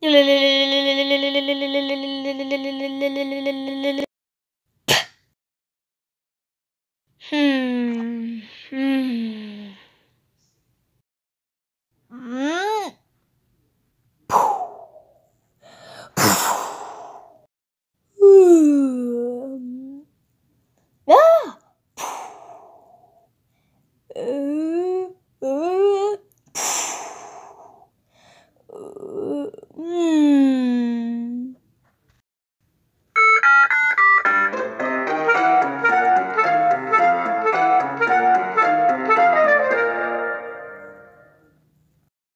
hmm.